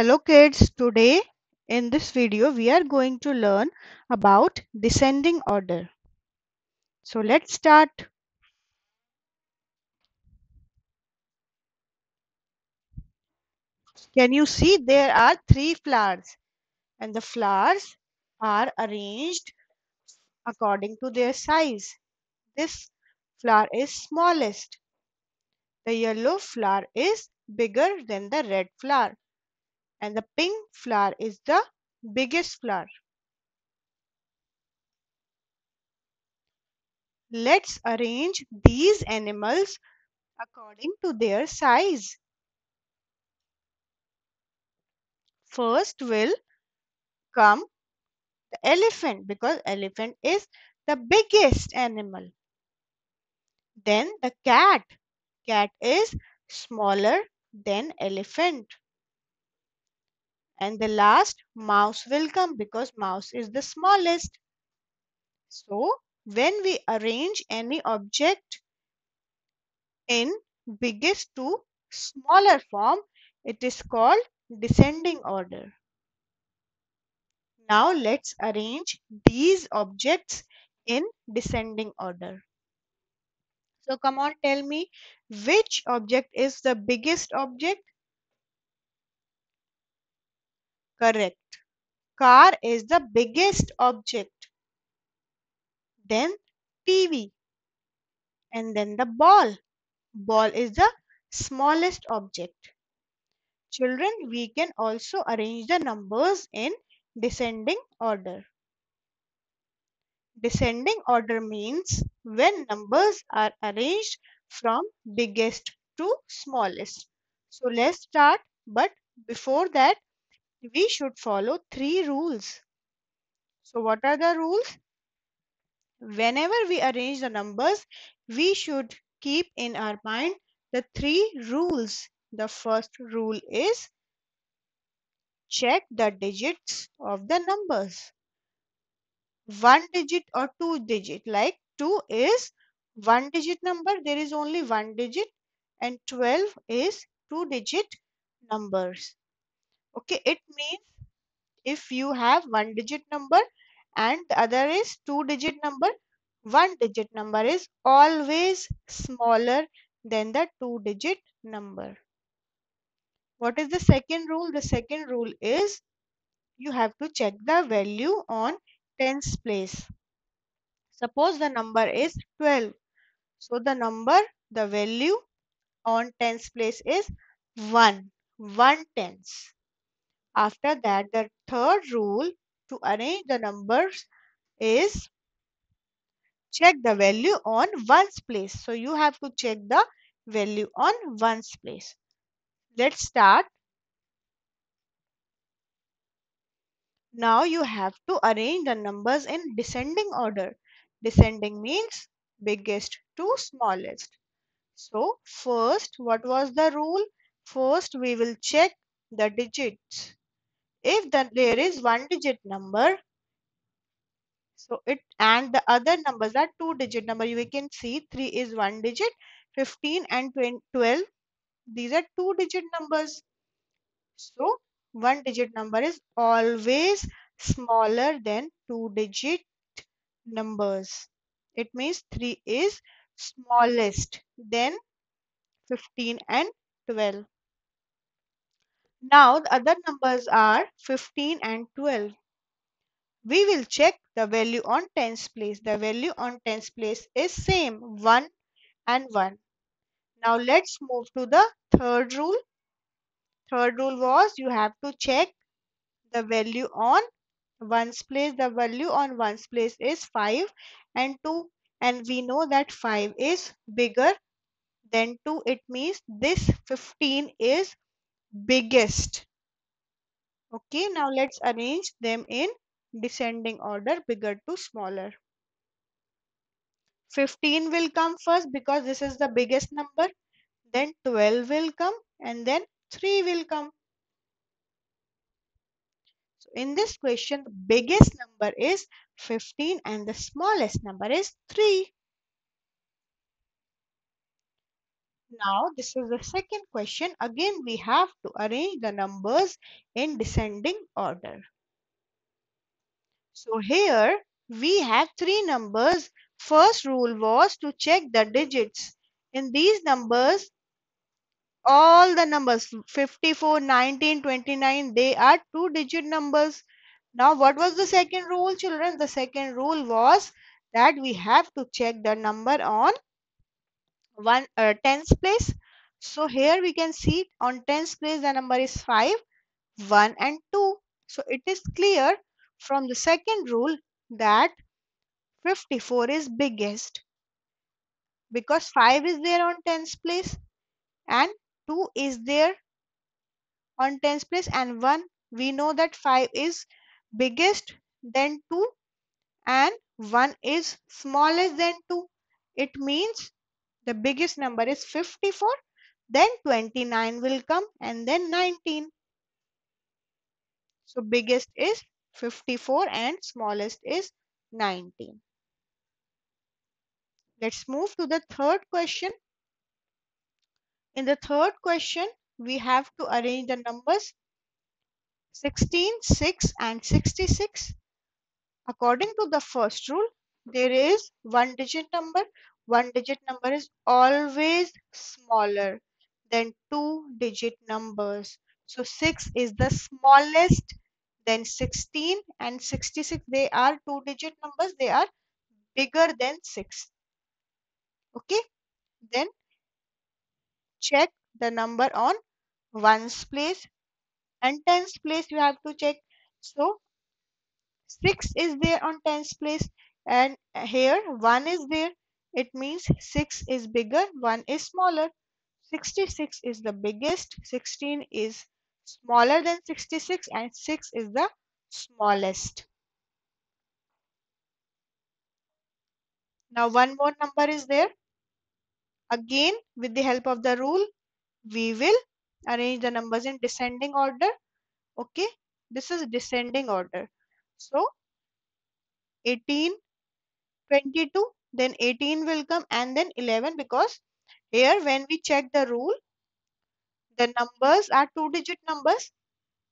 Hello kids, today in this video we are going to learn about descending order. So let's start. Can you see there are three flowers and the flowers are arranged according to their size. This flower is smallest. The yellow flower is bigger than the red flower and the pink flower is the biggest flower. Let's arrange these animals according to their size. First will come the elephant because elephant is the biggest animal. Then the cat. Cat is smaller than elephant. And the last mouse will come because mouse is the smallest. So when we arrange any object in biggest to smaller form, it is called descending order. Now let's arrange these objects in descending order. So come on tell me which object is the biggest object? Correct. Car is the biggest object. Then TV. And then the ball. Ball is the smallest object. Children, we can also arrange the numbers in descending order. Descending order means when numbers are arranged from biggest to smallest. So let's start but before that we should follow three rules. So what are the rules? Whenever we arrange the numbers, we should keep in our mind the three rules. The first rule is check the digits of the numbers. One digit or two digit like 2 is one digit number there is only one digit and 12 is two digit numbers okay it means if you have one digit number and the other is two digit number one digit number is always smaller than the two digit number. What is the second rule? The second rule is you have to check the value on tens place. Suppose the number is 12 so the number the value on tens place is 1 1 tens after that, the third rule to arrange the numbers is check the value on ones place. So you have to check the value on ones place. Let's start. Now you have to arrange the numbers in descending order. Descending means biggest to smallest. So first, what was the rule? First, we will check the digits if the, there is one digit number so it and the other numbers are two digit number you can see 3 is one digit 15 and 12 these are two digit numbers. So one digit number is always smaller than two digit numbers. It means 3 is smallest than 15 and 12 now the other numbers are 15 and 12. We will check the value on tens place. The value on tens place is same 1 and 1. Now let's move to the third rule. Third rule was you have to check the value on ones place. The value on ones place is 5 and 2 and we know that 5 is bigger than 2. It means this 15 is biggest. Okay, now let's arrange them in descending order, bigger to smaller. 15 will come first because this is the biggest number. Then 12 will come and then 3 will come. So in this question, the biggest number is 15 and the smallest number is 3. Now, this is the second question. Again, we have to arrange the numbers in descending order. So here we have three numbers. First rule was to check the digits. In these numbers, all the numbers 54, 19, 29, they are two digit numbers. Now, what was the second rule, children? The second rule was that we have to check the number on one uh, tens place. So here we can see on tens place the number is 5, 1 and 2. So it is clear from the second rule that 54 is biggest because 5 is there on tens place and 2 is there on tens place and 1 we know that 5 is biggest than 2 and 1 is smallest than 2 it means the biggest number is 54 then 29 will come and then 19 so biggest is 54 and smallest is 19 let's move to the third question. In the third question we have to arrange the numbers 16 6 and 66 according to the first rule there is one digit number one digit number is always smaller than two digit numbers. So 6 is the smallest then 16 and 66 they are two digit numbers they are bigger than 6 okay? Then check the number on ones place and tens place you have to check. So 6 is there on tens place and here 1 is there it means 6 is bigger 1 is smaller. 66 is the biggest 16 is smaller than 66 and 6 is the smallest. Now one more number is there. Again with the help of the rule we will arrange the numbers in descending order. Okay this is descending order. So 18 22 then 18 will come and then 11 because here when we check the rule the numbers are two digit numbers.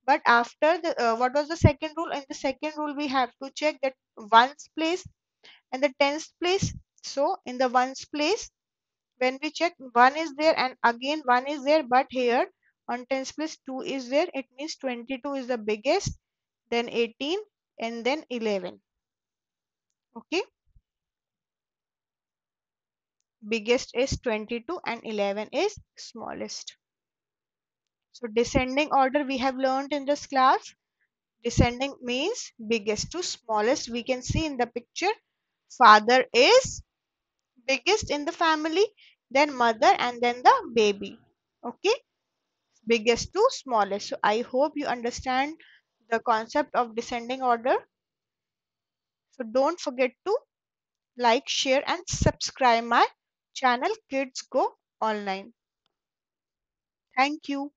But after the uh, what was the second rule? In the second rule we have to check that ones place and the tens place. So in the ones place when we check 1 is there and again 1 is there but here on tens place 2 is there. It means 22 is the biggest then 18 and then 11 okay biggest is 22 and 11 is smallest. So descending order we have learned in this class. Descending means biggest to smallest. We can see in the picture father is biggest in the family then mother and then the baby. Okay? Biggest to smallest. So i hope you understand the concept of descending order. So don't forget to like share and subscribe my channel kids go online. Thank you